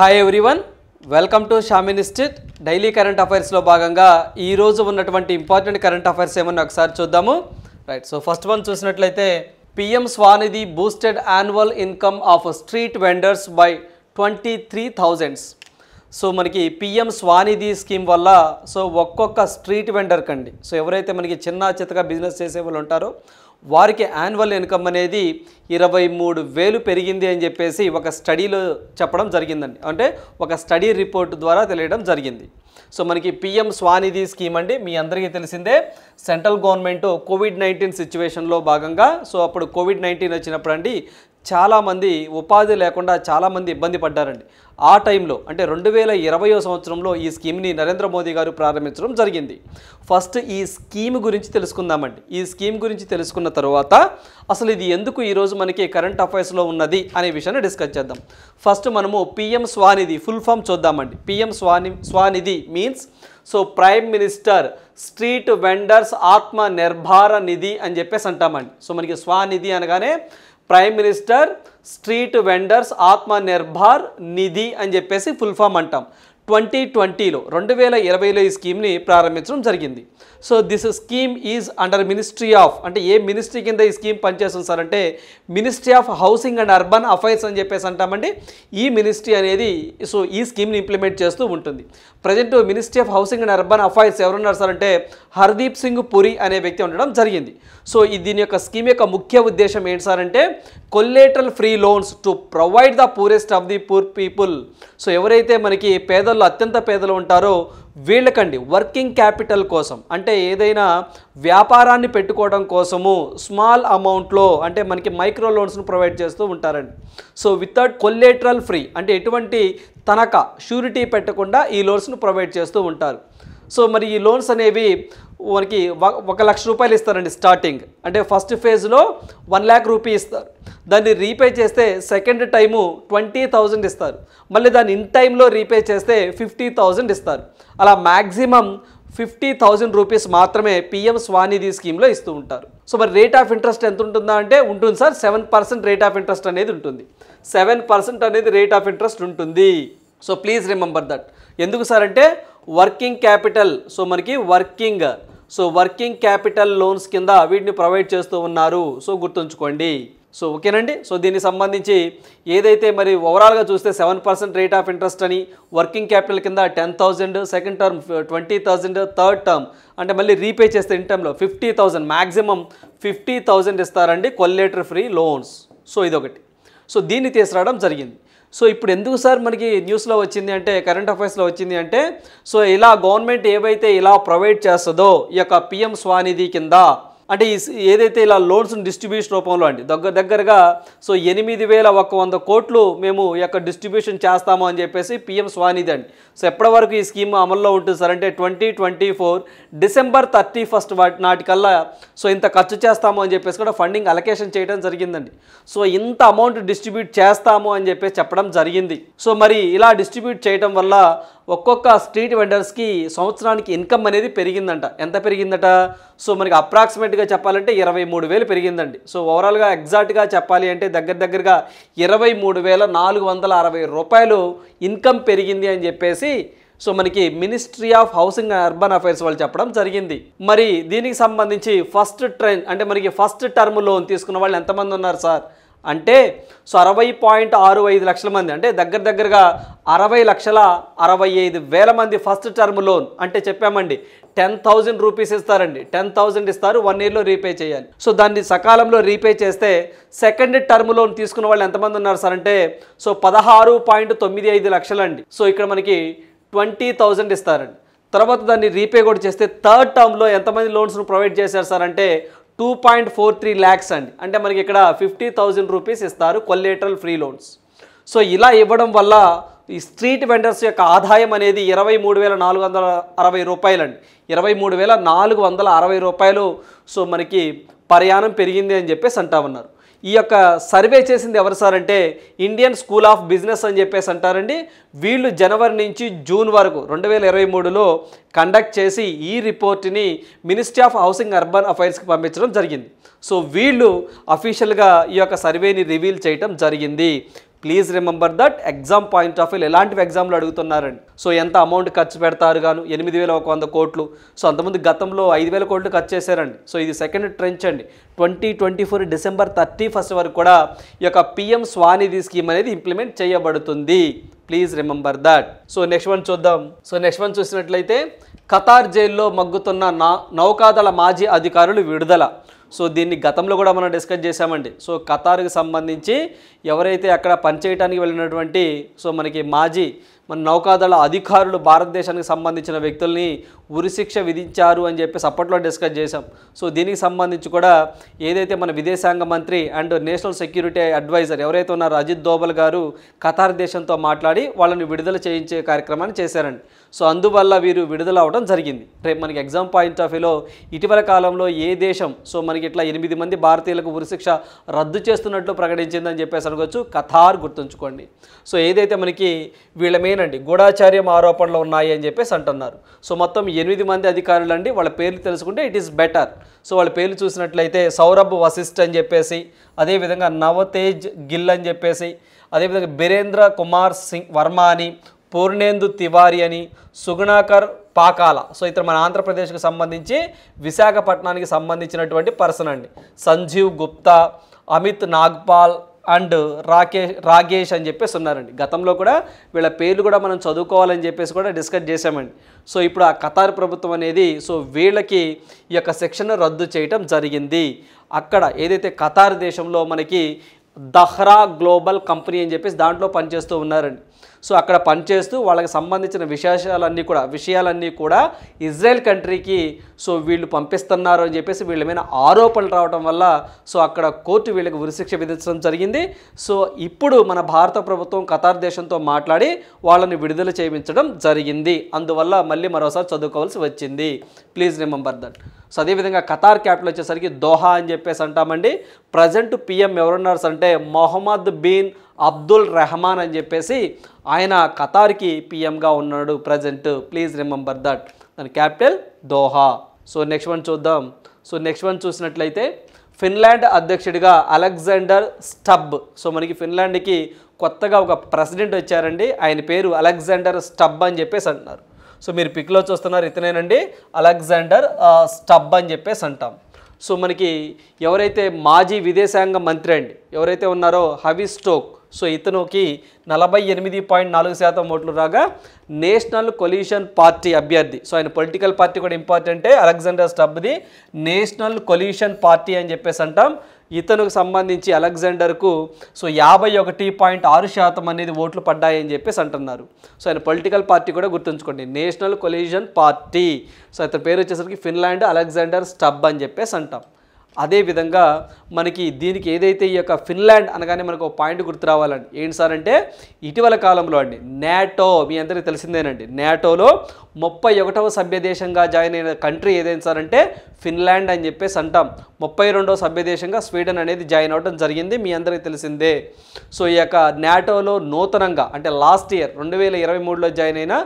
Hi everyone welcome to Shamin institute daily current అఫైర్స్లో భాగంగా ఈరోజు ఉన్నటువంటి ఇంపార్టెంట్ కరెంట్ అఫైర్స్ ఏమన్నా ఒకసారి చూద్దాము. రైట్ సో ఫస్ట్ వన్ చూసినట్లయితే PM Svanidhi boosted annual income of street vendors by twenty three thousands so మనకి PM Svanidhi scheme వల్ల so ఒక్కొక్క స్ట్రీట్ వెండర్ కండి. సో ఎవరైతే మనకి చిన్న చితగా బిజినెస్ చేసే వాళ్ళు ఉంటారో వారికి యాన్యువల్ ఇన్కమ్ అనేది ఇరవై మూడు వేలు పెరిగింది అని చెప్పేసి ఒక స్టడీలో చెప్పడం జరిగిందండి. అంటే ఒక స్టడీ రిపోర్ట్ ద్వారా తెలియడం జరిగింది. సో మనకి పిఎం స్వానిధి స్కీమ్ అండి. మీ అందరికీ తెలిసిందే సెంట్రల్ గవర్నమెంట్ కోవిడ్ నైన్టీన్ సిచ్యువేషన్లో భాగంగా సో అప్పుడు కోవిడ్ నైన్టీన్ వచ్చినప్పుడు అండి చాలామంది ఉపాధి లేకుండా చాలామంది ఇబ్బంది పడ్డారండి. ఆ టైంలో అంటే రెండు వేల ఇరవయో సంవత్సరంలో ఈ స్కీమ్ని నరేంద్ర మోదీ గారు ప్రారంభించడం జరిగింది. ఫస్ట్ ఈ స్కీమ్ గురించి తెలుసుకుందామండి. ఈ స్కీమ్ గురించి తెలుసుకున్న తర్వాత అసలు ఇది ఎందుకు ఈరోజు మనకి కరెంట్ అఫైర్స్లో ఉన్నది అనే విషయాన్ని డిస్కస్ చేద్దాం. ఫస్ట్ మనము పిఎం స్వానిధి ఫుల్ ఫామ్ చూద్దామండి. PM Svani Svanidhi means so prime minister street vendors Atma Nirbhar Nidhi అని చెప్పేసి అంటామండి. సో మనకి స్వానిధి అనగానే ప్రైమ్ మినిస్టర్ స్ట్రీట్ వెండర్స్ ఆత్మ నిర్భర్ నిధి అని చెప్పేసి ఫుల్ ఫామ్ అంటాం. ట్వంటీ ట్వంటీలో రెండు వేల ఇరవైలో ఈ స్కీమ్ని ప్రారంభించడం జరిగింది. So this scheme is under ministry of అంటే ఏ మినిస్ట్రీ కింద ఈ స్కీమ్ పనిచేస్తుంది సార్ అంటే ministry of housing and urban affairs అని చెప్పేసి అంటామండి. ఈ మినిస్ట్రీ అనేది సో ఈ స్కీమ్ని ఇంప్లిమెంట్ చేస్తూ ఉంటుంది. Present ministry of housing and urban affairs ఎవరున్నారు సార్ అంటే హర్దీప్ సింగ్ పురి అనే వ్యక్తి ఉండడం జరిగింది. సో దీని యొక్క స్కీమ్ యొక్క ముఖ్య ఉద్దేశం ఏంటి సార్ అంటే collateral free loans to provide the poorest of the poor people so ఎవరైతే మనకి పేదల్లో అత్యంత పేదలు ఉంటారో వీళ్ళకండి వర్కింగ్ క్యాపిటల్ కోసం అంటే ఏదైనా వ్యాపారాన్ని పెట్టుకోవడం కోసము స్మాల్ అమౌంట్లో అంటే మనకి మైక్రో లోన్స్ను ప్రొవైడ్ చేస్తూ ఉంటారండి. సో వితౌట్ కొల్లేటరల్ ఫ్రీ అంటే ఎటువంటి తనఖా షూరిటీ పెట్టకుండా ఈ లోన్స్ను ప్రొవైడ్ చేస్తూ ఉంటారు. సో మరి ఈ లోన్స్ అనేవి మనకి ఒక- లక్ష రూపాయలు ఇస్తారండి స్టార్టింగ్. అంటే ఫస్ట్ ఫేజ్లో వన్ ల్యాక్ రూపీ ఇస్తారు. దాన్ని రీపే చేస్తే సెకండ్ టైము ట్వంటీ థౌజండ్ ఇస్తారు. మళ్ళీ దాన్ని ఇన్ టైంలో రీపే చేస్తే ఫిఫ్టీ థౌజండ్ ఇస్తారు. అలా మ్యాక్సిమం ఫిఫ్టీ థౌజండ్ రూపీస్ మాత్రమే పిఎం స్వానిధి స్కీమ్లో ఇస్తూ ఉంటారు. సో మరి రేట్ ఆఫ్ ఇంట్రెస్ట్ ఎంత ఉంటుందా అంటే ఉంటుంది sir seven percent rate of interest అనేది ఉంటుంది. సెవెన్ పర్సెంట్ అనేది రేట్ ఆఫ్ ఇంట్రెస్ట్ ఉంటుంది. So please remember that. ఎందుకు సార్ అంటే వర్కింగ్ క్యాపిటల్. సో మనకి working. So working capital loans కింద వీటిని ప్రొవైడ్ చేస్తూ ఉన్నారు. సో గుర్తుంచుకోండి. సో ఓకేనండి? సో దీనికి సంబంధించి ఏదైతే మరి ఓవరాల్గా చూస్తే seven percent rate of interest అని వర్కింగ్ క్యాపిటల్ కింద ten thousand second term twenty thousand third term అంటే మళ్ళీ రీపే చేస్తే ఇన్ టర్మ్లో fifty thousand maximum fifty thousand ఇస్తారండి కొల్లేటర్ ఫ్రీ లోన్స్. సో ఇదొకటి. సో దీన్ని తీసుకురావడం జరిగింది. సో ఇప్పుడు ఎందుకు సార్ మనకి న్యూస్లో వచ్చింది అంటే కరెంట్ అఫైర్స్లో వచ్చింది అంటే సో ఇలా గవర్నమెంట్ ఏవైతే ఇలా ప్రొవైడ్ చేస్తుందో ఈ యొక్క పిఎం స్వానిధి కింద అంటే ఈ ఏదైతే ఇలా లోన్స్ డిస్ట్రిబ్యూషన్ రూపంలో అండి దగ్గర దగ్గరగా సో ఎనిమిది వేల ఒక వంద కోట్లు మేము యొక్క డిస్ట్రిబ్యూషన్ చేస్తాము అని చెప్పేసి పిఎం స్వానిధి అండి. సో ఎప్పటి వరకు ఈ స్కీమ్ అమల్లో ఉంటుంది సార్ అంటే twenty twenty four December thirty first వాటి నాటికల్లా సో ఇంత ఖర్చు చేస్తాము అని చెప్పేసి కూడా ఫండింగ్ అలొకేషన్ చేయడం జరిగిందండి. సో ఇంత అమౌంట్ డిస్ట్రిబ్యూట్ చేస్తాము అని చెప్పేసి చెప్పడం జరిగింది. సో మరి ఇలా డిస్ట్రిబ్యూట్ చేయడం వల్ల ఒక్కొక్క స్ట్రీట్ వెండర్స్కి సంవత్సరానికి ఇన్కమ్ అనేది పెరిగిందంట. ఎంత పెరిగిందట? సో మనకి అప్రాక్సిమేట్గా చెప్పాలంటే ఇరవై మూడు వేలు పెరిగిందండి. సో ఓవరాల్గా ఎగ్జాక్ట్గా చెప్పాలి అంటే దగ్గర దగ్గరగా ఇరవై మూడు వేల నాలుగు వందల అరవై రూపాయలు ఇన్కమ్ పెరిగింది అని చెప్పేసి సో మనకి ministry of housing and urban affairs వాళ్ళు చెప్పడం జరిగింది. మరి దీనికి సంబంధించి ఫస్ట్ ట్రెండ్ అంటే మనకి ఫస్ట్ టర్మ్ లోన్ తీసుకున్న వాళ్ళు ఎంతమంది ఉన్నారు సార్? అంటే సో అరవై పాయింట్ ఆరు ఐదు లక్షల మంది అంటే దగ్గర దగ్గరగా అరవై లక్షల అరవై ఐదు వేల మంది ఫస్ట్ టర్మ్ లోన్ అంటే చెప్పామండి టెన్ థౌజండ్ రూపీస్ ఇస్తారండి. టెన్ థౌజండ్ ఇస్తారు వన్ ఇయర్లో రీపే చేయాలి. సో దాన్ని సకాలంలో రీపే చేస్తే సెకండ్ టర్మ్ లోన్ తీసుకున్న వాళ్ళు ఎంతమంది ఉన్నారు సార్ అంటే సో పదహారు పాయింట్ తొమ్మిది ఐదు లక్షలండి. సో ఇక్కడ మనకి ట్వంటీ థౌజండ్ ఇస్తారండి. తర్వాత దాన్ని రీపే కూడా చేస్తే థర్డ్ టర్మ్లో ఎంతమంది లోన్స్ను ప్రొవైడ్ చేశారు సార్ అంటే two point four three lakhs అండి. అంటే మనకి ఇక్కడ ఫిఫ్టీ థౌజండ్ రూపీస్ ఇస్తారు కొల్లేటరల్ ఫ్రీ లోన్స్ సో ఇలా ఇవ్వడం వల్ల ఈ స్ట్రీట్ వెండర్స్ యొక్క ఆదాయం అనేది ఇరవై మూడు వేల నాలుగు వందల అరవై రూపాయలండి. ఇరవై మూడు వేల నాలుగు వందల అరవై రూపాయలు సో మనకి ప్రయాణం పెరిగింది అని చెప్పేసి అంటా ఉన్నారు. ఈ యొక్క సర్వే చేసింది ఎవరు సార్ అంటే ఇండియన్ స్కూల్ ఆఫ్ బిజినెస్ అని చెప్పేసి అంటారండి. వీళ్ళు జనవరి నుంచి జూన్ వరకు రెండు వేల ఇరవై మూడులో కండక్ట్ చేసి ఈ రిపోర్ట్ని మినిస్ట్రీ ఆఫ్ హౌసింగ్ అర్బన్ అఫైర్స్కి పంపించడం జరిగింది. సో వీళ్ళు అఫీషియల్గా ఈ యొక్క సర్వేని రివీల్ చేయటం జరిగింది. Please remember that exam point of view ఎలాంటివి ఎగ్జామ్లు అడుగుతున్నారండి? సో ఎంత అమౌంట్ ఖర్చు పెడతారు గాను? ఎనిమిది వేల ఒక వంద కోట్లు. సో అంతమంది గతంలో ఐదు వేల కోట్లు ఖర్చు చేశారండి. సో ఇది సెకండ్ ట్రెంచ్ అండి. Twenty twenty four December thirty first వరకు కూడా ఈ యొక్క పిఎం స్వానిధి స్కీమ్ అనేది ఇంప్లిమెంట్ చేయబడుతుంది. Please remember that so next one చూద్దాం. సో నెక్స్ట్ వన్ చూసినట్లయితే ఖతార్ జైల్లో మగ్గుతున్న నా నౌకాదళ మాజీ అధికారులు విడుదల. సో దీన్ని గతంలో కూడా మనం డిస్కస్ చేశామండి. సో ఖతార్కి సంబంధించి ఎవరైతే అక్కడ పనిచేయడానికి వెళ్ళినటువంటి సో మనకి మాజీ మన నౌకాదళ అధికారులు భారతదేశానికి సంబంధించిన వ్యక్తుల్ని ఉరిశిక్ష విధించారు అని చెప్పేసి అప్పట్లో డిస్కస్ చేశాం. సో దీనికి సంబంధించి కూడా ఏదైతే మన విదేశాంగ మంత్రి అండ్ నేషనల్ సెక్యూరిటీ అడ్వైజర్ ఎవరైతే ఉన్నారో అజిత్ దోబల్ గారు ఖతార్ దేశంతో మాట్లాడి వాళ్ళని విడుదల చేయించే కార్యక్రమాన్ని చేశారండి. సో అందువల్ల వీరు విడుదల అవడం జరిగింది. రేపు మనకి ఎగ్జామ్ పాయింట్ ఆఫ్ వ్యూలో ఇటీవల కాలంలో ఏ దేశం సో మనకి ఇట్లా ఎనిమిది మంది భారతీయులకు ఉరిశిక్ష రద్దు చేస్తున్నట్లు ప్రకటించిందని చెప్పేసి అనుకోవచ్చు. ఖతార్ గుర్తుంచుకోండి. సో ఏదైతే మనకి వీళ్ళ మెయిన్ అండి గూఢాచార్యం ఆరోపణలు ఉన్నాయి అని చెప్పేసి అంటున్నారు. సో మొత్తం ఎనిమిది మంది అధికారులు అండి వాళ్ళ పేర్లు తెలుసుకుంటే ఇట్ ఈస్ బెటర్ సో వాళ్ళ పేర్లు చూసినట్లయితే సౌరభ్ వశిష్ఠ్ అని చెప్పేసి అదేవిధంగా నవతేజ్ గిల్ అని చెప్పేసి అదేవిధంగా బీరేంద్ర కుమార్ సింగ్ వర్మ అని పూర్ణేందు తివారి అని సుగుణాకర్ పాకాల. సో ఇతను మన ఆంధ్రప్రదేశ్కు సంబంధించి విశాఖపట్నానికి సంబంధించినటువంటి పర్సన్ అండి. సంజీవ్ గుప్తా అమిత్ నాగ్పాల్ అండ్ రాకేష్ రాగేష్ అని చెప్పేసి ఉన్నారండి. గతంలో కూడా వీళ్ళ పేర్లు కూడా మనం చదువుకోవాలని చెప్పేసి కూడా డిస్కస్ చేశామండి. సో ఇప్పుడు ఆ ఖతార్ ప్రభుత్వం అనేది సో వీళ్ళకి ఈ యొక్క శిక్షణ రద్దు చేయటం జరిగింది. అక్కడ ఏదైతే ఖతార్ దేశంలో మనకి దహ్రా గ్లోబల్ కంపెనీ అని చెప్పేసి దాంట్లో పనిచేస్తూ ఉన్నారండి. సో అక్కడ పనిచేస్తూ వాళ్ళకి సంబంధించిన విశేషాలన్నీ కూడా విషయాలన్నీ కూడా ఇజ్రాయెల్ కంట్రీకి సో వీళ్ళు పంపిస్తున్నారు అని చెప్పేసి వీళ్ళ మీద ఆరోపణలు రావడం వల్ల సో అక్కడ కోర్టు వీళ్ళకి ఉరిశిక్ష విధించడం జరిగింది. సో ఇప్పుడు మన భారత ప్రభుత్వం ఖతార్ దేశంతో మాట్లాడి వాళ్ళని విడుదల చేయించడం జరిగింది. అందువల్ల మళ్ళీ మరోసారి చదువుకోవాల్సి వచ్చింది. ప్లీజ్ రిమెంబర్ దట్ సో అదేవిధంగా ఖతార్ క్యాపిటల్ వచ్చేసరికి దోహా అని చెప్పేసి అంటామండి. ప్రజెంట్ పిఎం ఎవరున్నారు అంటే మొహమ్మద్ బిన్ అబ్దుల్ రెహమాన్ అని చెప్పేసి ఆయన ఖతార్కి పిఎంగా ఉన్నాడు ప్రజెంట్. Please remember that. దాని capital Doha. So next one చూద్దాం. సో నెక్స్ట్ వన్ చూసినట్లయితే ఫిన్లాండ్ అధ్యక్షుడిగా అలెగ్జాండర్ స్టబ్ సో మనకి ఫిన్లాండ్కి కొత్తగా ఒక ప్రెసిడెంట్ వచ్చారండి. ఆయన పేరు అలెగ్జాండర్ స్టబ్ అని చెప్పేసి అంటున్నారు. సో మీరు పిక్లో చూస్తున్నారు ఇతనేనండి. అలెగ్జాండర్ స్టబ్ అని చెప్పేసి అంటాం. సో మనకి ఎవరైతే మాజీ విదేశాంగ మంత్రి అండి ఎవరైతే ఉన్నారో హవి స్టోక్ సో ఇతనుకి నలభై ఎనిమిది పాయింట్ నాలుగు శాతం ఓట్లు రాగా నేషనల్ కొల్యూషన్ పార్టీ అభ్యర్థి. సో ఆయన పొలిటికల్ పార్టీ కూడా ఇంపార్టెంటే అలెగ్జాండర్ స్టబ్ది నేషనల్ కొల్యూషన్ పార్టీ అని చెప్పేసి అంటాం. ఇతనుకు సంబంధించి అలెగ్జాండర్కు సో యాభై ఒకటి పాయింట్ ఆరు శాతం అనేది ఓట్లు పడ్డాయని చెప్పేసి అంటున్నారు. సో ఆయన పొలిటికల్ పార్టీ కూడా గుర్తుంచుకోండి. National collision party. సో ఇతని పేరు వచ్చేసరికి ఫిన్లాండ్ అలెగ్జాండర్ స్టబ్ అని చెప్పేసి అంటాం. అదేవిధంగా మనకి దీనికి ఏదైతే ఈ యొక్క ఫిన్లాండ్ అనగానే మనకు ఒక పాయింట్ గుర్తు రావాలండి. ఏంటి సార్ అంటే ఇటీవల కాలంలో అండి నాటో మీ అందరికీ తెలిసిందేనండి. నాటోలో ముప్పై ఒకటవ సభ్య దేశంగా జాయిన్ అయిన కంట్రీ ఏదైనా సార్ అంటే ఫిన్లాండ్ అని చెప్పేసి అంటాం. ముప్పై రెండవ సభ్య దేశంగా స్వీడన్ అనేది జాయిన్ అవ్వడం జరిగింది మీ అందరికీ తెలిసిందే. సో ఈ యొక్క నాటోలో నూతనంగా అంటే లాస్ట్ ఇయర్ రెండు వేల ఇరవై మూడులో జాయిన్ అయిన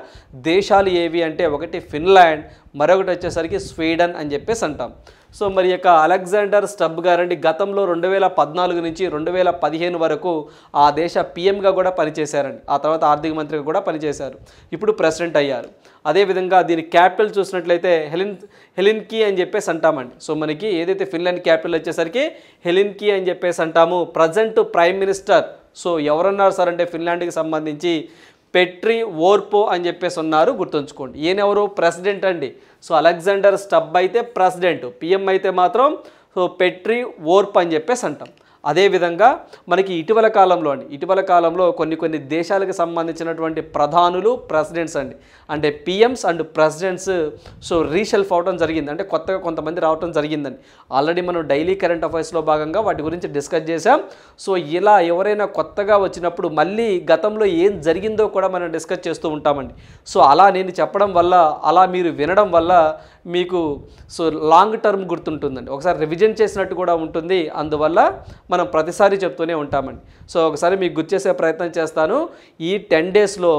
దేశాలు ఏవి అంటే ఒకటి ఫిన్లాండ్ మరొకటి వచ్చేసరికి స్వీడన్ అని చెప్పేసి అంటాం. సో మరి యొక్క అలెగ్జాండర్ స్టబ్ గారండి గతంలో రెండు వేల పద్నాలుగు నుంచి రెండు వేల పదిహేను వరకు ఆ దేశ పిఎంగా కూడా పనిచేశారండి. ఆ తర్వాత ఆర్థిక మంత్రిగా కూడా పనిచేశారు. ఇప్పుడు ప్రెసిడెంట్ అయ్యారు. అదేవిధంగా దీని క్యాపిటల్ చూసినట్లయితే హెలిన్ హెలిన్కీ అని చెప్పేసి అంటామండి. సో మనకి ఏదైతే ఫిన్లాండ్ క్యాపిటల్ వచ్చేసరికి హెలిన్కీ అని చెప్పేసి అంటాము. Present prime minister. సో ఎవరన్నారు సార్ అంటే ఫిన్లాండ్కి సంబంధించి పెట్రీ ఓర్పో అని చెప్పేసి ఉన్నారు గుర్తుంచుకోండి. ఈయనెవరు ప్రెసిడెంట్ అండి. సో అలెగ్జాండర్ స్టబ్ అయితే ప్రెసిడెంట్ పిఎం అయితే మాత్రం సో పెట్రీ ఓర్ప్ అని చెప్పేసి అంటాం. అదేవిధంగా మనకి ఇటీవల కాలంలో అండి ఇటీవల కాలంలో కొన్ని కొన్ని దేశాలకు సంబంధించినటువంటి ప్రధానులు ప్రెసిడెంట్స్ అండి. అంటే PMs and presidents so reshuffle అవడం జరిగింది. అంటే కొత్తగా కొంతమంది రావడం జరిగిందండి. ఆల్రెడీ మనం డైలీ కరెంట్ అఫైర్స్లో భాగంగా వాటి గురించి డిస్కస్ చేసాం సో ఇలా ఎవరైనా కొత్తగా వచ్చినప్పుడు మళ్ళీ గతంలో ఏం జరిగిందో కూడా మనం డిస్కస్ చేస్తూ ఉంటామండి. సో అలా నేను చెప్పడం వల్ల అలా మీరు వినడం వల్ల మీకు సో లాంగ్ టర్మ్ గుర్తుంటుందండి. ఒకసారి రివిజన్ చేసినట్టు కూడా ఉంటుంది. అందువల్ల మనం ప్రతిసారి చెప్తూనే ఉంటామండి. సో ఒకసారి మీకు గుర్తు చేసే ప్రయత్నం చేస్తాను. ఈ టెన్ డేస్లో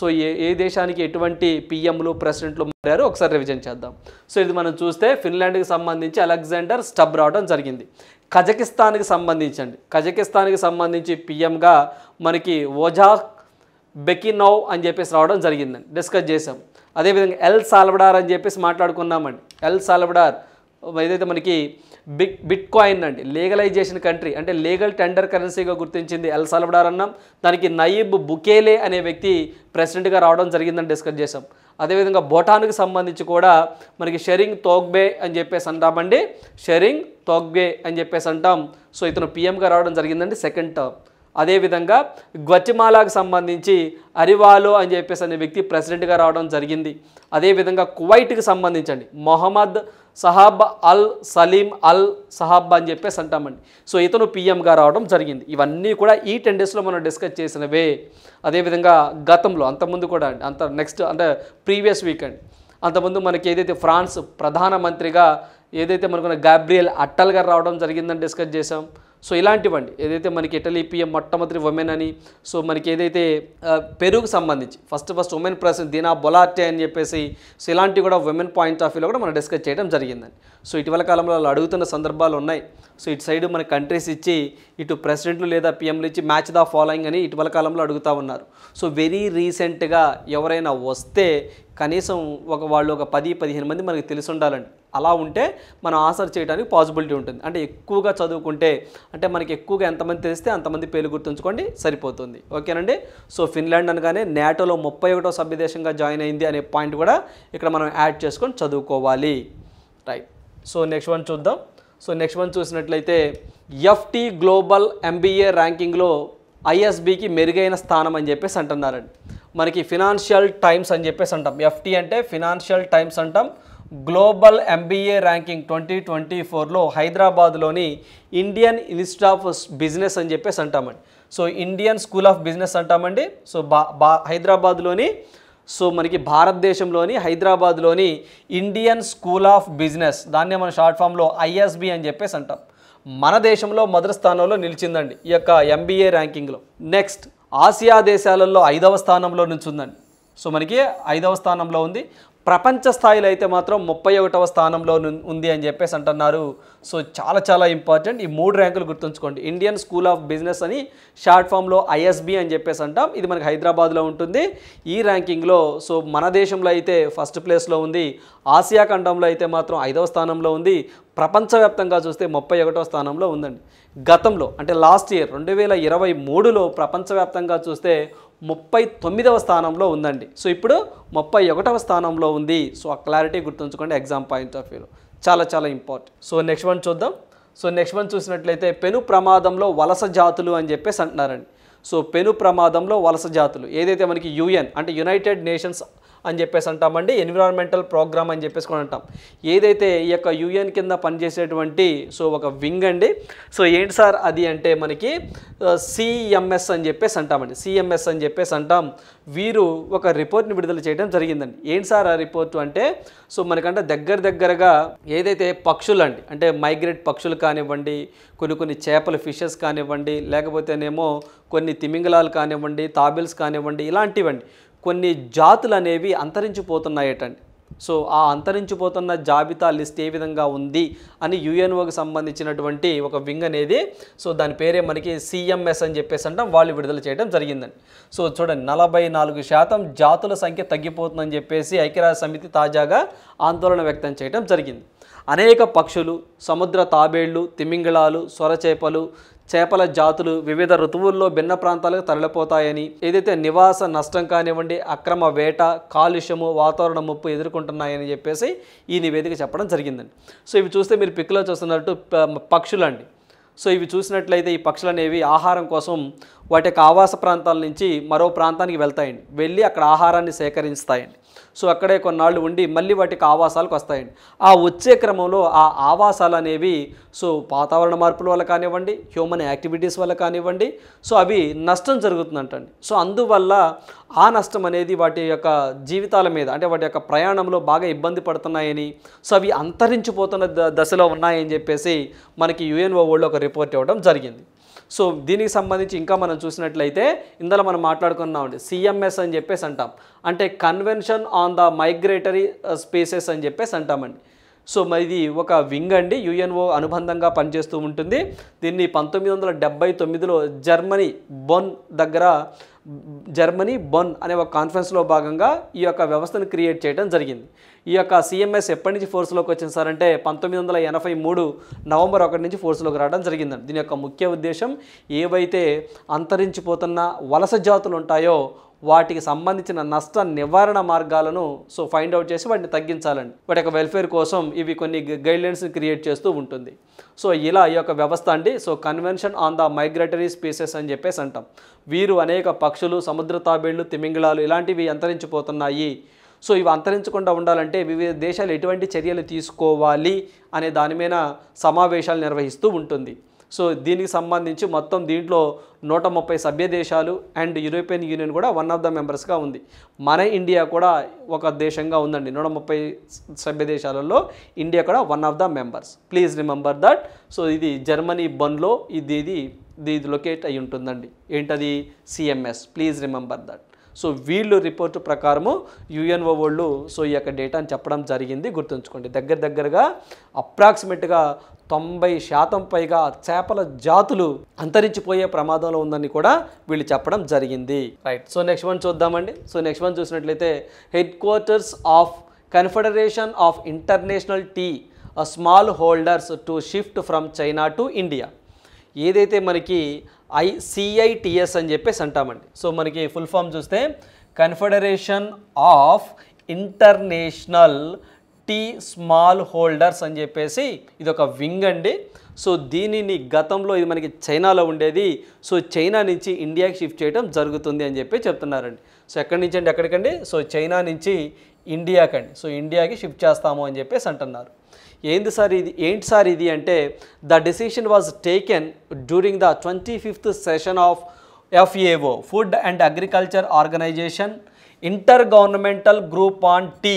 సో ఏ ఏ దేశానికి ఎటువంటి పిఎంలు ప్రెసిడెంట్లు మారారు ఒకసారి రివిజన్ చేద్దాం. సో ఇది మనం చూస్తే ఫిన్లాండ్కి సంబంధించి అలెగ్జాండర్ స్టబ్ రావడం జరిగింది. కజకిస్తాన్కి సంబంధించండి. కజకిస్తాన్కి సంబంధించి పిఎంగా మనకి ఓజాక్ బెకినోవ్ అని చెప్పేసి రావడం జరిగిందండి. డిస్కస్ చేసాం అదేవిధంగా ఎల్ సాల్వడార్ అని చెప్పేసి మాట్లాడుకున్నామండి ఎల్ సాల్వడార్ ఏదైతే మనకి బిట్ బిట్ కాయిన్ అండి లీగలైజేషన్ కంట్రీ అంటే లీగల్ టెండర్ కరెన్సీగా గుర్తించింది ఎల్ సాల్వడార్ అన్నాం. దానికి నయీబ్ బుకేలే అనే వ్యక్తి ప్రెసిడెంట్గా రావడం జరిగిందని డిస్కస్ చేసాం అదేవిధంగా భూటాన్కి సంబంధించి కూడా మనకి షెరింగ్ తోగ్బే అని చెప్పేసి అంటామండి షెరింగ్ తోగ్బే అని చెప్పేసి అంటాం. సో ఇతను పిఎంగా రావడం జరిగిందండి సెకండ్ టర్మ్. అదేవిధంగా గ్వటిమాలాకు సంబంధించి అరివాలో అని చెప్పేసి అనే వ్యక్తి ప్రెసిడెంట్గా రావడం జరిగింది. అదేవిధంగా కువైట్కి సంబంధించండి. మొహమ్మద్ సహాబ్ అల్ సలీం అల్ సహాబ్ అని చెప్పేసి అంటామండి. సో ఇతను పిఎంగా రావడం జరిగింది. ఇవన్నీ కూడా ఈ టెన్ డేస్లో మనం డిస్కస్ చేసినవే. అదేవిధంగా గతంలో అంతకుముందు కూడా అండి అంత నెక్స్ట్ అంటే ప్రీవియస్ వీకెండ్ అంతకుముందు మనకి ఏదైతే ఫ్రాన్స్ ప్రధానమంత్రిగా ఏదైతే మనకున్న గాబ్రియల్ అట్టల్ గారు రావడం జరిగిందని డిస్కస్ చేసాం సో ఇలాంటివండి. ఏదైతే మనకి ఇటలీ పిఎం మొట్టమొదటి ఉమెన్ అని సో మనకి ఏదైతే పెరుగుకు సంబంధించి first first women president Dina Boluarte అని చెప్పేసి సో ఇలాంటివి కూడా ఉమెన్ పాయింట్ ఆఫ్ వ్యూలో కూడా మనం డిస్కస్ చేయడం జరిగిందండి. సో ఇటీవల కాలంలో వాళ్ళు అడుగుతున్న సందర్భాలు ఉన్నాయి. సో ఇటు సైడ్ మన కంట్రీస్ ఇచ్చి ఇటు ప్రెసిడెంట్లు లేదా పిఎంలు ఇచ్చి మ్యాచ్ ద ఫాలోయింగ్ అని ఇటీవల కాలంలో అడుగుతూ ఉన్నారు. సో వెరీ రీసెంట్గా ఎవరైనా వస్తే కనీసం ఒక వాళ్ళు ఒక పది పదిహేను మంది మనకి తెలిసి ఉండాలండి. అలా ఉంటే మనం ఆన్సర్ చేయడానికి పాసిబిలిటీ ఉంటుంది. అంటే ఎక్కువగా చదువుకుంటే అంటే మనకి ఎక్కువగా ఎంతమంది తెలిస్తే అంతమంది పేర్లు గుర్తుంచుకోండి సరిపోతుంది. ఓకేనండి? సో ఫిన్లాండ్ అనగానే నేటోలో ముప్పై ఒకటో సభ్యదేశంగా జాయిన్ అయింది అనే పాయింట్ కూడా ఇక్కడ మనం యాడ్ చేసుకొని చదువుకోవాలి. రైట్. సో నెక్స్ట్ వన్ చూద్దాం. సో నెక్స్ట్ వన్ చూసినట్లయితే ఎఫ్టీ గ్లోబల్ ఎంబీఏ ర్యాంకింగ్లో ఐఎస్బికి మెరుగైన స్థానం అని చెప్పేసి అంటున్నారండి. మనకి ఫినాన్షియల్ టైమ్స్ అని చెప్పేసి అంటాం. ఎఫ్టీ అంటే ఫినాన్షియల్ టైమ్స్ అంటాం. Global MBA ranking twenty twenty ఫోర్లో హైదరాబాద్లోని ఇండియన్ ఇన్స్టిట్యూట్ ఆఫ్ బిజినెస్ అని చెప్పేసి అంటామండి. So Indian school of business అంటామండి. సో బా బా హైదరాబాద్లోని సో మనకి భారతదేశంలోని హైదరాబాద్లోని ఇండియన్ స్కూల్ ఆఫ్ బిజినెస్ దాన్నే మన షార్ట్ ఫామ్లో ఐఎస్బి అని చెప్పేసి అంటాం. మన దేశంలో మొదటి స్థానంలో నిలిచిందండి ఈ యొక్క ఎంబీఏ ర్యాంకింగ్లో. నెక్స్ట్ ఆసియా దేశాలలో ఐదవ స్థానంలో నిలిచిందండి. సో మనకి ఐదవ స్థానంలో ఉంది. ప్రపంచ స్థాయిలో అయితే మాత్రం ముప్పై ఒకటవ స్థానంలో ఉంది అని చెప్పేసి అంటున్నారు. సో చాలా చాలా ఇంపార్టెంట్. ఈ మూడు ర్యాంకులు గుర్తుంచుకోండి. ఇండియన్ స్కూల్ ఆఫ్ బిజినెస్ అని షార్ట్ ఫామ్లో ఐఎస్బి అని చెప్పేసి అంటాం. ఇది మనకి హైదరాబాద్లో ఉంటుంది. ఈ ర్యాంకింగ్లో సో మన దేశంలో అయితే ఫస్ట్ ప్లేస్లో ఉంది. ఆసియా ఖండంలో అయితే మాత్రం ఐదవ స్థానంలో ఉంది. ప్రపంచవ్యాప్తంగా చూస్తే ముప్పై ఒకటో స్థానంలో ఉందండి. గతంలో అంటే లాస్ట్ ఇయర్ రెండు వేల ఇరవై మూడులో ప్రపంచవ్యాప్తంగా చూస్తే ముప్పై తొమ్మిదవ స్థానంలో ఉందండి. సో ఇప్పుడు ముప్పై ఒకటవ స్థానంలో ఉంది. సో ఆ క్లారిటీ గుర్తుంచుకోండి ఎగ్జామ్ పాయింట్ ఆఫ్ వ్యూలో చాలా చాలా ఇంపార్టెంట్ సో నెక్స్ట్ వన్ చూద్దాం. సో నెక్స్ట్ వన్ చూసినట్లయితే పెను ప్రమాదంలో వలస జాతులు అని చెప్పేసి అంటున్నారండి. సో పెను ప్రమాదంలో వలస జాతులు ఏదైతే మనకి యుఎన్ అంటే యునైటెడ్ నేషన్స్ అని చెప్పేసి అంటామండి. ఎన్విరాన్మెంటల్ ప్రోగ్రామ్ అని చెప్పేసి కూడా అంటాం. ఏదైతే ఈ యొక్క యూఎన్ కింద పనిచేసేటువంటి సో ఒక వింగ్ అండి. సో ఏంటి సార్ అది అంటే మనకి సిఎంఎస్ అని చెప్పేసి అంటామండి. సిఎంఎస్ అని చెప్పేసి అంటాం. వీరు ఒక రిపోర్ట్ని విడుదల చేయడం జరిగిందండి. ఏంటి సార్ ఆ రిపోర్ట్ అంటే సో మనకంటే దగ్గర దగ్గరగా ఏదైతే పక్షులు అండి అంటే మైగ్రేట్ పక్షులు కానివ్వండి కొన్ని కొన్ని చేపల ఫిషెస్ కానివ్వండి లేకపోతేనేమో కొన్ని తిమింగలాలు కానివ్వండి తాబిల్స్ కానివ్వండి ఇలాంటివండి. కొన్ని జాతులు అనేవి అంతరించిపోతున్నాయటండి. సో ఆ అంతరించిపోతున్న జాబితా లిస్ట్ ఏ విధంగా ఉంది అని యుఎన్ఓకి సంబంధించినటువంటి ఒక వింగ్ అనేది సో దాని పేరే మనకి సిఎంఎస్ అని చెప్పేసి అంటాం వాళ్ళు విడుదల చేయడం జరిగిందండి. సో చూడండి నలభై నాలుగు శాతం జాతుల సంఖ్య తగ్గిపోతుందని చెప్పేసి ఐక్యరాజ్య సమితి తాజాగా ఆందోళన వ్యక్తం చేయడం జరిగింది. అనేక పక్షులు సముద్ర తాబేళ్ళు తిమింగళాలు సొరచేపలు చేపల జాతులు వివిధ ఋతువుల్లో భిన్న ప్రాంతాలకు తరలిపోతాయని ఏదైతే నివాస నష్టం కానివ్వండి అక్రమ వేట కాలుష్యము వాతావరణ ముప్పు ఎదుర్కొంటున్నాయని చెప్పేసి ఈ నివేదిక చెప్పడం జరిగిందండి. సో ఇవి చూస్తే మీరు పిక్లో చూస్తున్నట్టు పక్షులు పక్షులండి. సో ఇవి చూసినట్లయితే ఈ పక్షులు అనేవి ఆహారం కోసం వాటి యొక్క ఆవాస ప్రాంతాల నుంచి మరో ప్రాంతానికి వెళ్తాయండి. వెళ్ళి అక్కడ ఆహారాన్ని సేకరిస్తాయండి. సో అక్కడే కొన్నాళ్ళు ఉండి మళ్ళీ వాటికి ఆవాసాలకు వస్తాయండి. ఆ వచ్చే క్రమంలో ఆ ఆవాసాలు అనేవి సో వాతావరణ మార్పుల వల్ల కానివ్వండి హ్యూమన్ యాక్టివిటీస్ వల్ల కానివ్వండి సో అవి నష్టం జరుగుతుందంటండి. సో అందువల్ల ఆ నష్టం అనేది వాటి యొక్క జీవితాల మీద అంటే వాటి యొక్క ప్రయాణంలో బాగా ఇబ్బంది పడుతున్నాయని సో అవి అంతరించిపోతున్న ద- దశలో ఉన్నాయని చెప్పేసి మనకి యుఎన్ఓ వరల్డ్ ఒక రిపోర్ట్ ఇవ్వడం జరిగింది. సో దీనికి సంబంధించి ఇంకా మనం చూసినట్లయితే ఇందులో మనం మాట్లాడుకున్నామండి సిఎంఎస్ అని చెప్పేసి అంటాం. అంటే convention on the migratory spaces అని చెప్పేసి అంటామండి. సో మరి ఇది ఒక వింగ్ అండి. యుఎన్ఓ అనుబంధంగా పనిచేస్తూ ఉంటుంది. దీన్ని పంతొమ్మిది వందల డెబ్బై తొమ్మిదిలో జర్మనీ బొన్ దగ్గర జర్మనీ బొన్ అనే ఒక కాన్ఫరెన్స్లో భాగంగా ఈ యొక్క వ్యవస్థను క్రియేట్ చేయడం జరిగింది. ఈ యొక్క సిఎంఎస్ ఎప్పటి నుంచి ఫోర్స్లోకి వచ్చింది సార్ అంటే పంతొమ్మిది వందల ఎనభై మూడు నవంబర్ ఒకటి నుంచి ఫోర్స్లోకి రావడం జరిగిందండి. దీని యొక్క ముఖ్య ఉద్దేశం ఏవైతే అంతరించిపోతున్న వలస జాతులు ఉంటాయో వాటికి సంబంధించిన నష్ట నివారణ మార్గాలను సో ఫైండ్ అవుట్ చేసి వాటిని తగ్గించాలండి. వాటి యొక్క వెల్ఫేర్ కోసం ఇవి కొన్ని గైడ్లైన్స్ క్రియేట్ చేస్తూ ఉంటుంది. సో ఇలా ఈ యొక్క వ్యవస్థ అండి. So convention on the migratory species అని చెప్పేసి అంటాం. వీరు అనేక పక్షులు సముద్ర తాబేళ్ళు తిమింగళాలు ఇలాంటివి అంతరించిపోతున్నాయి. సో ఇవి అంతరించకుండా ఉండాలంటే వివిధ దేశాలు ఎటువంటి చర్యలు తీసుకోవాలి అనే దాని మీద సమావేశాలు నిర్వహిస్తూ ఉంటుంది. సో దీనికి సంబంధించి మొత్తం దీంట్లో నూట ముప్పై సభ్య దేశాలు అండ్ యూరోపియన్ యూనియన్ కూడా వన్ ఆఫ్ ద మెంబర్స్గా ఉంది. మన ఇండియా కూడా ఒక దేశంగా ఉందండి. నూట ముప్పై సభ్య దేశాలలో ఇండియా కూడా one of the members. Please remember that. So ఇది జర్మనీ బన్లో ఇది ఇది ఇది ఇది లొకేట్ అయి ఉంటుందండి ఏంటది CMS please remember that. So వీళ్ళు రిపోర్టు ప్రకారము యుఎన్ఓ వాళ్ళు సో ఈ యొక్క డేటాని చెప్పడం జరిగింది. గుర్తుంచుకోండి దగ్గర దగ్గరగా అప్రాక్సిమేట్గా తొంభై శాతం పైగా చేపల జాతులు అంతరించిపోయే ప్రమాదంలో ఉందని కూడా వీళ్ళు చెప్పడం జరిగింది. రైట్ సో నెక్స్ట్ వన్ చూద్దామండి. సో నెక్స్ట్ వన్ చూసినట్లయితే headquarters of confederation of international tea smallholders to shift from China to India. ఏదైతే మనకి ఐ సిఐటిఎస్ అని చెప్పేసి అంటామండి. సో మనకి ఫుల్ ఫామ్ చూస్తే confederation of international tea smallholders అని చెప్పేసి ఇది ఒక వింగ్ అండి. సో దీనిని గతంలో ఇది మనకి చైనాలో ఉండేది. సో చైనా నుంచి ఇండియాకి షిఫ్ట్ చేయడం జరుగుతుంది అని చెప్పి చెప్తున్నారండి. సో ఎక్కడి నుంచి అండి? ఎక్కడికండి? సో చైనా నుంచి ఇండియాకండి సో ఇండియాకి షిఫ్ట్ చేస్తాము అని చెప్పేసి అంటున్నారు. ఏంది సార్ ఇది? ఏంటి సార్ ఇది అంటే the decision was taken during the twenty fifth session of FAO food and agriculture organisation intergovernmental group on tea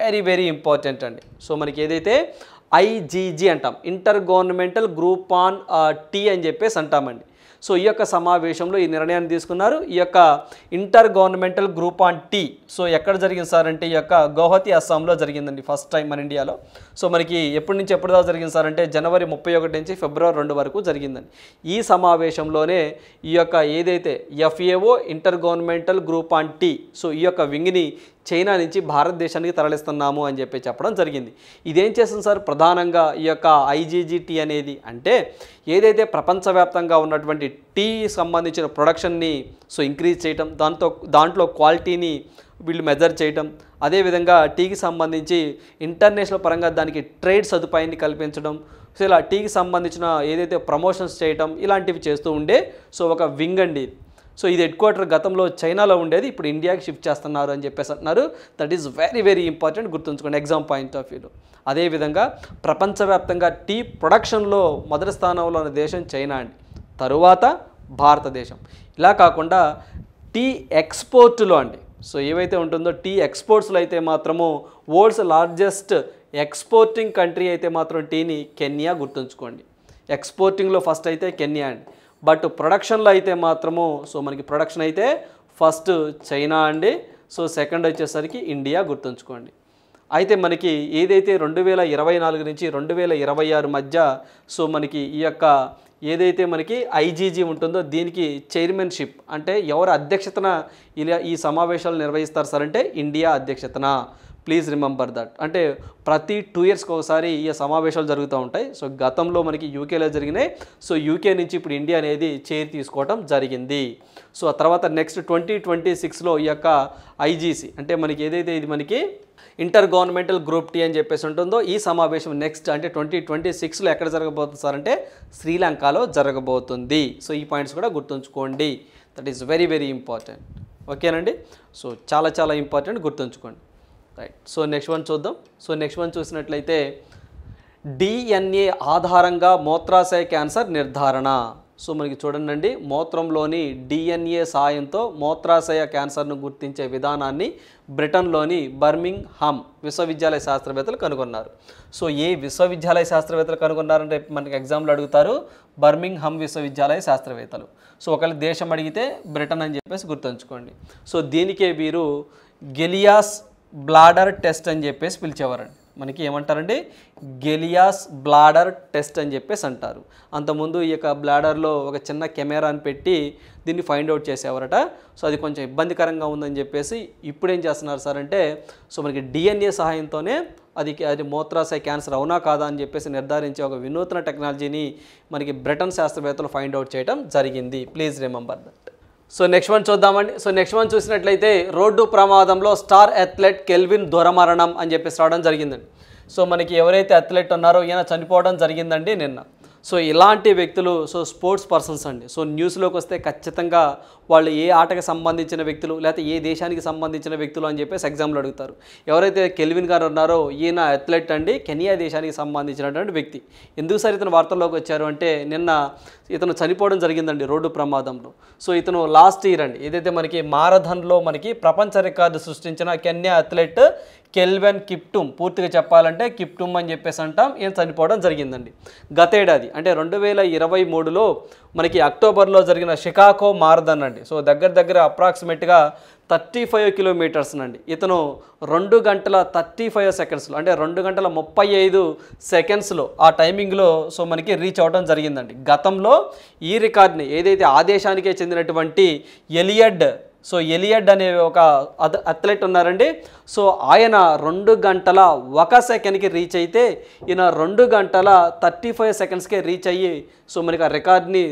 very very important అండి. సో మనకి ఏదైతే ఐజీజీ అంటాం intergovernmental group on tea అని చెప్పేసి అంటామండి. సో ఈ యొక్క సమావేశంలో ఈ నిర్ణయాన్ని తీసుకున్నారు. ఈ యొక్క intergovernmental group on tea so ఎక్కడ జరిగింది సార్ అంటే ఈ యొక్క గౌహతి అస్సాంలో జరిగిందండి ఫస్ట్ టైం మన ఇండియాలో. సో మనకి ఎప్పటి నుంచి ఎప్పుడు దాకా జరిగింది సార్ అంటే జనవరి ముప్పై ఒకటి నుంచి ఫిబ్రవరి రెండు వరకు జరిగిందండి. ఈ సమావేశంలోనే ఈ యొక్క ఏదైతే FAO intergovernmental group on tea so ఈ యొక్క వింగ్ని చైనా నుంచి భారతదేశానికి తరలిస్తున్నాము అని చెప్పి చెప్పడం జరిగింది. ఇదేం చేస్తుంది సార్? ప్రధానంగా ఈ యొక్క ఐజీజీటీ అనేది అంటే ఏదైతే ప్రపంచవ్యాప్తంగా ఉన్నటువంటి టీ సంబంధించిన ప్రొడక్షన్ని సో ఇంక్రీజ్ చేయటం దాంతో దాంట్లో క్వాలిటీని వీళ్ళు మెజర్ చేయటం అదేవిధంగా టీకి సంబంధించి ఇంటర్నేషనల్ పరంగా దానికి ట్రేడ్ సదుపాయాన్ని కల్పించడం సో ఇలా టీకి సంబంధించిన ఏదైతే ప్రమోషన్స్ చేయటం ఇలాంటివి చేస్తూ ఉండే సో ఒక వింగ్ అండి సో ఇది హెడ్ క్వార్టర్ గతంలో చైనాలో ఉండేది ఇప్పుడు ఇండియాకి షిఫ్ట్ చేస్తున్నారు అని చెప్పేసి అంటున్నారు. That is very very important గుర్తుంచుకోండి ఎగ్జామ్ పాయింట్ ఆఫ్ వ్యూలో అదేవిధంగా ప్రపంచవ్యాప్తంగా టీ ప్రొడక్షన్లో మొదటి స్థానంలో ఉన్న దేశం చైనా అండి. తరువాత భారతదేశం. ఇలా కాకుండా టీ ఎక్స్పోర్ట్లో అండి. సో ఏవైతే ఉంటుందో టీ ఎక్స్పోర్ట్స్లో అయితే మాత్రము వరల్డ్స్ లార్జెస్ట్ ఎక్స్పోర్టింగ్ కంట్రీ అయితే మాత్రం టీని కెన్యా గుర్తుంచుకోండి. ఎక్స్పోర్టింగ్లో ఫస్ట్ అయితే కెన్యా అండి. బట్ ప్రొడక్షన్లో అయితే మాత్రము సో మనకి ప్రొడక్షన్ అయితే ఫస్ట్ చైనా అండి. సో సెకండ్ వచ్చేసరికి ఇండియా గుర్తుంచుకోండి. అయితే మనకి ఏదైతే రెండు వేల ఇరవై నాలుగు నుంచి రెండు వేల ఇరవై ఆరు మధ్య సో మనకి ఈ యొక్క ఏదైతే మనకి ఐజీజీ ఉంటుందో దీనికి చైర్మన్షిప్ అంటే ఎవరు అధ్యక్షతన ఇలా ఈ సమావేశాలు నిర్వహిస్తారు సార్ అంటే ఇండియా అధ్యక్షతన. Please remember that. అంటే ప్రతి టూ ఇయర్స్కి ఒకసారి ఈ సమావేశాలు జరుగుతూ ఉంటాయి. సో గతంలో మనకి యూకేలో జరిగినాయి. సో యూకే నుంచి ఇప్పుడు ఇండియా అనేది చేరి తీసుకోవడం జరిగింది. సో ఆ తర్వాత నెక్స్ట్ ట్వంటీ ట్వంటీ సిక్స్లో ఈ యొక్క ఐజీసీ అంటే మనకి ఏదైతే ఇది మనకి ఇంటర్ గవర్నమెంటల్ గ్రూప్ టీ అని చెప్పేసి ఉంటుందో ఈ సమావేశం నెక్స్ట్ అంటే ట్వంటీ ట్వంటీ సిక్స్లో ఎక్కడ జరగబోతుంది సార్ అంటే శ్రీలంకలో జరగబోతుంది. సో ఈ పాయింట్స్ కూడా గుర్తుంచుకోండి. That is very very important. ఓకేనండి? సో చాలా చాలా ఇంపార్టెంట్ గుర్తుంచుకోండి. రైట్ సో నెక్స్ట్ వన్ చూద్దాం. సో నెక్స్ట్ వన్ చూసినట్లయితే డిఎన్ఏ ఆధారంగా మూత్రాశయ క్యాన్సర్ నిర్ధారణ. సో మనకి చూడండి మూత్రంలోని డిఎన్ఏ సాయంతో మూత్రాశయ క్యాన్సర్ను గుర్తించే విధానాన్ని బ్రిటన్లోని బర్మింగ్ హమ్ విశ్వవిద్యాలయ శాస్త్రవేత్తలు కనుగొన్నారు. సో ఏ విశ్వవిద్యాలయ శాస్త్రవేత్తలు కనుగొన్నారంటే మనకి ఎగ్జామ్లో అడుగుతారు బర్మింగ్ హమ్ విశ్వవిద్యాలయ శాస్త్రవేత్తలు. సో ఒకవేళ దేశం అడిగితే బ్రిటన్ అని చెప్పేసి గుర్తుంచుకోండి. సో దీనికే వీరు గెలియాస్ బ్లాడర్ టెస్ట్ అని చెప్పేసి పిలిచేవారండి. మనకి ఏమంటారండి? గెలియాస్ బ్లాడర్ టెస్ట్ అని చెప్పేసి అంటారు. అంతకుముందు ఈ యొక్క బ్లాడర్లో ఒక చిన్న కెమెరాని పెట్టి దీన్ని ఫైండ్ అవుట్ చేసేవారట. సో అది కొంచెం ఇబ్బందికరంగా ఉందని చెప్పేసి ఇప్పుడు ఏం చేస్తున్నారు సార్ అంటే సో మనకి డిఎన్ఏ సహాయంతోనే అది అది మూత్రాశయ క్యాన్సర్ అవునా కాదా అని చెప్పేసి నిర్ధారించే ఒక వినూత్న టెక్నాలజీని మనకి బ్రిటన్ శాస్త్రవేత్తలు ఫైండ్ అవుట్ చేయడం జరిగింది. Please remember that so next one చూద్దామండి. సో నెక్స్ట్ వన్ చూసినట్లయితే రోడ్డు ప్రమాదంలో స్టార్ అథ్లెట్ కెల్విన్ దురమరణం అని చెప్పేసి రావడం జరిగిందండి. సో మనకి ఎవరైతే అథ్లెట్ ఉన్నారో ఈయన చనిపోవడం జరిగిందండి నిన్న. సో ఇలాంటి వ్యక్తులు సో స్పోర్ట్స్ పర్సన్స్ అండి. సో న్యూస్లోకి వస్తే ఖచ్చితంగా వాళ్ళు ఏ ఆటకు సంబంధించిన వ్యక్తులు లేకపోతే ఏ దేశానికి సంబంధించిన వ్యక్తులు అని చెప్పేసి ఎగ్జామ్లో అడుగుతారు. ఎవరైతే కెల్విన్ గారు ఉన్నారో ఈయన అథ్లెట్ అండి కెనియా దేశానికి సంబంధించినటువంటి వ్యక్తి. ఎందుకు సార్ ఇతను వార్తల్లోకి వచ్చారు అంటే నిన్న ఇతను చనిపోవడం జరిగిందండి రోడ్డు ప్రమాదంలో. సో ఇతను లాస్ట్ ఇయర్ అండి ఏదైతే మనకి మారథన్లో మనకి ప్రపంచ రికార్డు సృష్టించిన కెన్యా అథ్లెట్ కెల్వెన్ కిప్టుమ్ పూర్తిగా చెప్పాలంటే కిప్టుమ్ అని చెప్పేసి అంటాం. ఈయన చనిపోవడం జరిగిందండి. గతేడాది అంటే రెండు వేల ఇరవై మూడులో మనకి అక్టోబర్లో జరిగిన షికాగో మారథన్ అండి సో దగ్గర దగ్గర అప్రాక్సిమేట్గా థర్టీ ఫైవ్ కిలోమీటర్స్ అండి ఇతను రెండు గంటల థర్టీ ఫైవ్ సెకండ్స్లో అంటే రెండు గంటల ముప్పై ఐదు సెకండ్స్లో ఆ టైమింగ్లో సో మనకి రీచ్ అవ్వడం జరిగిందండి. గతంలో ఈ రికార్డ్ని ఏదైతే ఆ దేశానికే చెందినటువంటి ఎలియడ్ సో ఎలియడ్ అనే ఒక అథ్లెట్ ఉన్నారండి. సో ఆయన రెండు గంటల ఒక సెకండ్కి రీచ్ అయితే ఈయన రెండు గంటల థర్టీ ఫైవ్ సెకండ్స్కే రీచ్ అయ్యి సో మనకి ఆ రికార్డ్ని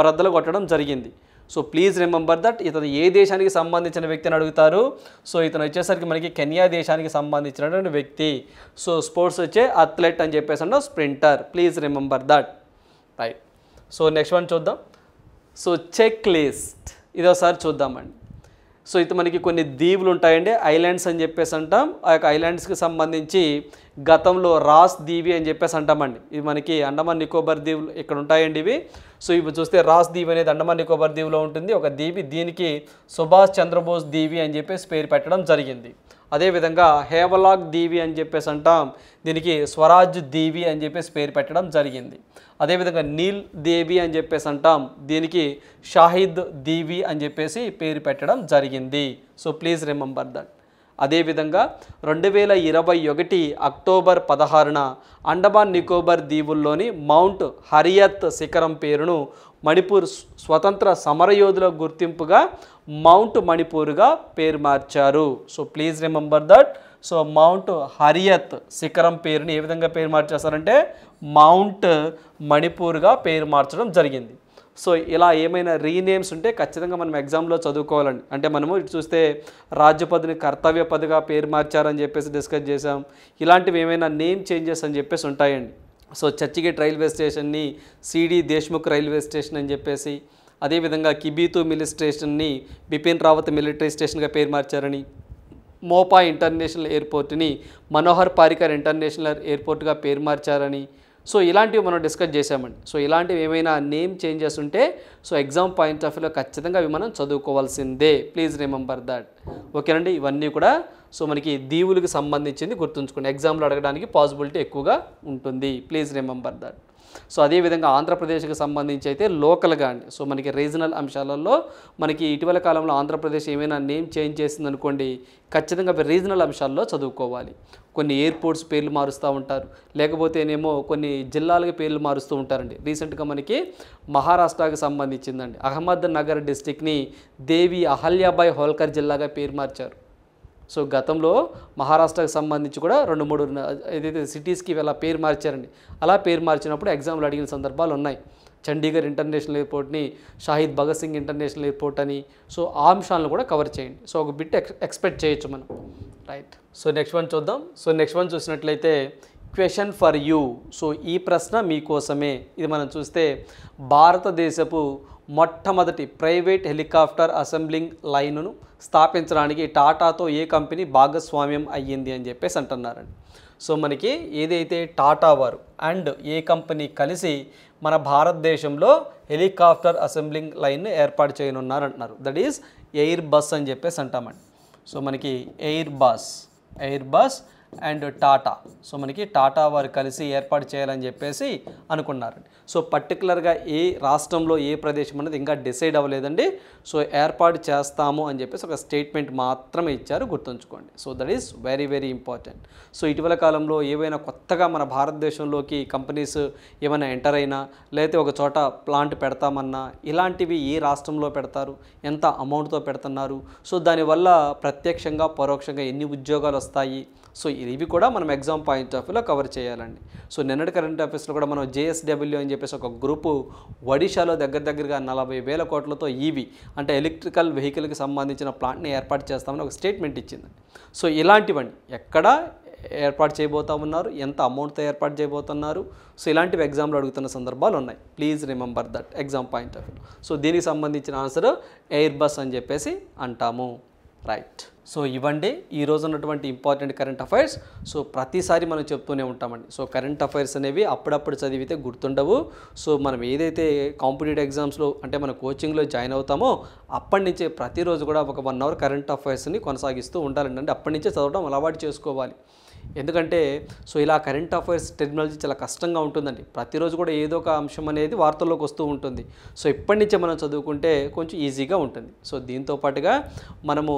బ్రద్దలు కొట్టడం జరిగింది. సో ప్లీజ్ రిమెంబర్ దట్ ఇతను ఏ దేశానికి సంబంధించిన వ్యక్తిని అడుగుతారు. సో ఇతను వచ్చేసరికి మనకి కెన్యా దేశానికి సంబంధించినటువంటి వ్యక్తి. సో స్పోర్ట్స్ వచ్చే అథ్లెట్ అని చెప్పేసి అంటే sprinter. Please remember that. Right. So next one చూద్దాం. So check list. ఇది ఒకసారి చూద్దామండి. సో ఇది మనకి కొన్ని దీవులు ఉంటాయండి ఐలాండ్స్ అని చెప్పేసి అంటాం ఆ యొక్క ఐలాండ్స్కి సంబంధించి గతంలో రాస్ దీవి అని చెప్పేసి అంటామండి ఇది మనకి అండమాన్ నికోబార్ దీవులు ఇక్కడ ఉంటాయండి ఇవి. సో ఇవి చూస్తే రాస్ దీవి అనేది అండమాన్ నికోబార్ దీవిలో ఉంటుంది. ఒక దీవి దీనికి సుభాష్ చంద్రబోస్ దీవి అని చెప్పేసి పేరు పెట్టడం జరిగింది. అదేవిధంగా హేవలాగ్ దీవి అని చెప్పేసి అంటాం. దీనికి స్వరాజ్ దీవి అని చెప్పేసి పేరు పెట్టడం జరిగింది. అదేవిధంగా నీల్ దేవి అని చెప్పేసి అంటాం. దీనికి షాహిద్ దీవి అని చెప్పేసి పేరు పెట్టడం జరిగింది. So please remember that. అదేవిధంగా రెండు వేల ఇరవై ఒకటి అక్టోబర్ పదహారున అండమాన్ నికోబార్ దీవుల్లోని మౌంట్ హరియత్ శిఖరం పేరును మణిపూర్ స్వతంత్ర సమరయోధుల గుర్తింపుగా మౌంట్ మణిపూర్గా పేరు మార్చారు. So please remember that so mount Harriet శిఖరం పేరుని ఏ విధంగా పేరు మార్చేస్తారంటే మౌంట్ మణిపూర్గా పేరు మార్చడం జరిగింది. సో ఇలా ఏమైనా రీనేమ్స్ ఉంటే ఖచ్చితంగా మనం ఎగ్జామ్లో చదువుకోవాలండి. అంటే మనము ఇటు చూస్తే రాజ్యపదిని కర్తవ్య పదిగా పేరు మార్చారని చెప్పేసి డిస్కస్ చేసాం ఇలాంటివి ఏమైనా నేమ్ చేంజెస్ అని చెప్పేసి ఉంటాయండి. సో చర్చిగేట్ రైల్వే స్టేషన్ని సిడి దేశ్ముఖ్ రైల్వే స్టేషన్ అని చెప్పేసి అదేవిధంగా కిబీతు మిలి స్టేషన్ని బిపిన్ రావత్ మిలిటరీ స్టేషన్గా పేరు మార్చారని మోపా ఇంటర్నేషనల్ ఎయిర్పోర్ట్ని మనోహర్ పారికర్ ఇంటర్నేషనల్ ఎయిర్పోర్ట్గా పేరు మార్చారని సో ఇలాంటివి మనం డిస్కస్ చేసామండి సో ఇలాంటివి ఏమైనా నేమ్ చేంజెస్ ఉంటే సో ఎగ్జామ్ పాయింట్ ఆఫ్ వ్యూలో ఖచ్చితంగా అవి మనం చదువుకోవాల్సిందే. Please remember that. ఓకేనండి? ఇవన్నీ కూడా సో మనకి దీవులకు సంబంధించింది గుర్తుంచుకోండి. ఎగ్జామ్లో అడగడానికి పాసిబిలిటీ ఎక్కువగా ఉంటుంది. ప్లీజ్ రిమెంబర్ దట్ సో అదేవిధంగా ఆంధ్రప్రదేశ్కి సంబంధించి అయితే లోకల్గా అండి. సో మనకి రీజనల్ అంశాలలో మనకి ఇటీవల కాలంలో ఆంధ్రప్రదేశ్ ఏమైనా నేమ్ చేంజ్ చేసింది అనుకోండి ఖచ్చితంగా రీజనల్ అంశాల్లో చదువుకోవాలి. కొన్ని ఎయిర్పోర్ట్స్ పేర్లు మారుస్తూ ఉంటారు. లేకపోతేనేమో కొన్ని జిల్లాలకి పేర్లు మారుస్తూ ఉంటారండి. రీసెంట్గా మనకి మహారాష్ట్రకి సంబంధించిందండి. అహ్మద్ నగర్ డిస్టిక్ని దేవి అహల్యాబాయ్ హోల్కర్ జిల్లాగా పేరు మార్చారు. సో గతంలో మహారాష్ట్రకు సంబంధించి కూడా రెండు మూడు ఏదైతే సిటీస్కి ఇలా పేరు మార్చారండి అలా పేరు మార్చినప్పుడు ఎగ్జామ్లు అడిగిన సందర్భాలు ఉన్నాయి. చండీగఢ్ ఇంటర్నేషనల్ ఎయిర్పోర్ట్ని షాహిద్ భగత్ సింగ్ ఇంటర్నేషనల్ ఎయిర్పోర్ట్ అని సో ఆ అంశాలను కూడా కవర్ చేయండి. సో ఒక బిట్ ఎక్స్ ఎక్స్పెక్ట్ చేయొచ్చు మనం. రైట్. సో నెక్స్ట్ వన్ చూద్దాం. సో నెక్స్ట్ వన్ చూసినట్లయితే క్వశ్చన్ ఫర్ యూ. సో ఈ ప్రశ్న మీకోసమే. ఇది మనం చూస్తే భారతదేశపు మొట్టమొదటి ప్రైవేట్ హెలికాప్టర్ అసెంబ్లింగ్ లైనును స్థాపించడానికి టాటాతో ఏ కంపెనీ భాగస్వామ్యం అయ్యింది అని చెప్పేసి అంటున్నారండి. సో మనకి ఏదైతే టాటా వారు అండ్ ఏ కంపెనీ కలిసి మన భారతదేశంలో హెలికాప్టర్ అసెంబ్లింగ్ లైన్ ఏర్పాటు చేయనున్నారు అంటున్నారు దట్ ఈస్ ఎయిర్ బస్ అని చెప్పేసి అంటామండి. సో మనకి airbus airbus and Tata. So మనకి టాటా వారు కలిసి ఏర్పాటు చేయాలని చెప్పేసి అనుకున్నారండి సో పర్టికులర్గా ఏ రాష్ట్రంలో ఏ ప్రదేశం అనేది ఇంకా డిసైడ్ అవ్వలేదండి. సో ఏర్పాటు చేస్తాము అని చెప్పేసి ఒక స్టేట్మెంట్ మాత్రమే ఇచ్చారు గుర్తుంచుకోండి. So that is very very important. So ఇటీవల కాలంలో ఏవైనా కొత్తగా మన భారతదేశంలోకి కంపెనీస్ ఏమైనా ఎంటర్ అయినా లేకపోతే ఒక చోట ప్లాంట్ పెడతామన్నా ఇలాంటివి ఏ రాష్ట్రంలో పెడతారు ఎంత అమౌంట్తో పెడుతున్నారు సో దానివల్ల ప్రత్యక్షంగా పరోక్షంగా ఎన్ని ఉద్యోగాలు వస్తాయి సో ఇవి కూడా మనం ఎగ్జామ్ పాయింట్ ఆఫ్ వ్యూలో కవర్ చేయాలండి. సో నిన్నటి కరెంట్ అఫేర్స్లో కూడా మనం జేఎస్డబ్ల్యూ అని చెప్పేసి ఒక గ్రూపు ఒడిషాలో దగ్గర దగ్గరగా నలభై వేల కోట్లతో ఈవీ అంటే ఎలక్ట్రికల్ వెహికల్కి సంబంధించిన ప్లాంట్ని ఏర్పాటు చేస్తామని ఒక స్టేట్మెంట్ ఇచ్చింది. సో ఇలాంటివండి. ఎక్కడ ఏర్పాటు చేయబోతా ఉన్నారు? ఎంత అమౌంట్తో ఏర్పాటు చేయబోతున్నారు? సో ఇలాంటివి ఎగ్జామ్లో అడుగుతున్న సందర్భాలు ఉన్నాయి. Please remember that exam point of view so దీనికి సంబంధించిన ఆన్సర్ ఎయిర్ బస్ అని చెప్పేసి అంటాము. రైట్ సో ఇవ్వండి. ఈ ఉన్నటువంటి ఇంపార్టెంట్ కరెంట్ అఫైర్స్ సో ప్రతిసారి మనం చెప్తూనే ఉంటామండి. సో కరెంట్ అఫైర్స్ అనేవి అప్పుడప్పుడు చదివితే గుర్తుండవు. సో మనం ఏదైతే కాంపిటేటివ్ ఎగ్జామ్స్లో అంటే మన కోచింగ్లో జాయిన్ అవుతామో అప్పటి నుంచే ప్రతిరోజు కూడా ఒక వన్ అవర్ కరెంట్ అఫైర్స్ని కొనసాగిస్తూ ఉండాలండి. అంటే అప్పటి నుంచే చదవడం అలవాటు చేసుకోవాలి. ఎందుకంటే సో ఇలా కరెంట్ అఫైర్స్ టెక్నాలజీ చాలా కష్టంగా ఉంటుందండి. ప్రతిరోజు కూడా ఏదో ఒక అంశం అనేది వార్తల్లోకి వస్తూ ఉంటుంది. సో ఇప్పటి నుంచే మనం చదువుకుంటే కొంచెం ఈజీగా ఉంటుంది. సో దీంతో పాటుగా మనము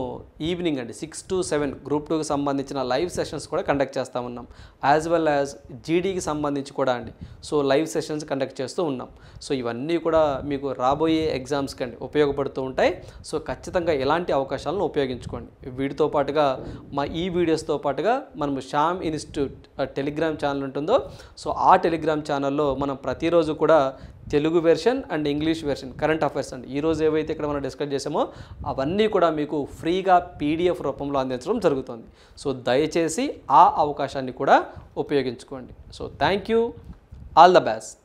ఈవినింగ్ అండి సిక్స్ టు సెవెన్ గ్రూప్ టూకి సంబంధించిన లైవ్ సెషన్స్ కూడా కండక్ట్ చేస్తూ ఉన్నాం. యాజ్ వెల్ యాజ్ జీడీకి సంబంధించి కూడా అండి సో లైవ్ సెషన్స్ కండక్ట్ చేస్తూ ఉన్నాం. సో ఇవన్నీ కూడా మీకు రాబోయే ఎగ్జామ్స్కి అండి ఉపయోగపడుతూ ఉంటాయి. సో ఖచ్చితంగా ఎలాంటి అవకాశాలను ఉపయోగించుకోండి. వీటితో పాటుగా మా ఈ వీడియోస్తో పాటుగా మనము శ్యామ్ ఇన్స్టిట్యూట్ టెలిగ్రామ్ ఛానల్ ఉంటుందో సో ఆ టెలిగ్రామ్ ఛానల్లో మనం ప్రతిరోజు కూడా Telugu version and English version current affairs అండి. ఈ రోజు ఏవైతే ఇక్కడ మనం డిస్కస్ చేసామో అవన్నీ కూడా మీకు ఫ్రీగా పీడిఎఫ్ రూపంలో అందించడం జరుగుతుంది. సో దయచేసి ఆ అవకాశాన్ని కూడా ఉపయోగించుకోండి. So thank you all the best